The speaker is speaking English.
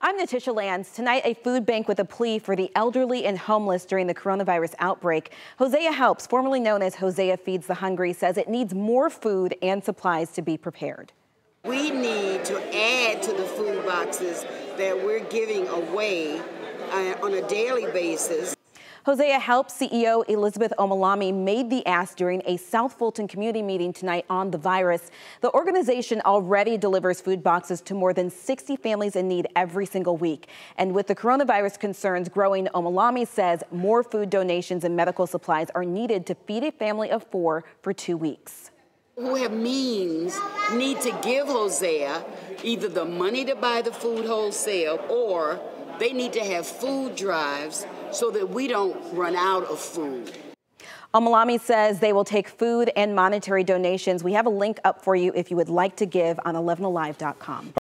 I'm Natisha Lands. Tonight, a food bank with a plea for the elderly and homeless during the coronavirus outbreak. Hosea Helps, formerly known as Hosea Feeds the Hungry, says it needs more food and supplies to be prepared. We need to add to the food boxes that we're giving away uh, on a daily basis. Hosea Helps CEO Elizabeth Omilami made the ask during a South Fulton community meeting tonight on the virus. The organization already delivers food boxes to more than 60 families in need every single week. And with the coronavirus concerns growing, Omilami says more food donations and medical supplies are needed to feed a family of four for two weeks who have means need to give Hosea either the money to buy the food wholesale or they need to have food drives so that we don't run out of food. Omilami says they will take food and monetary donations. We have a link up for you if you would like to give on 11alive.com.